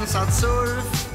dansat surf.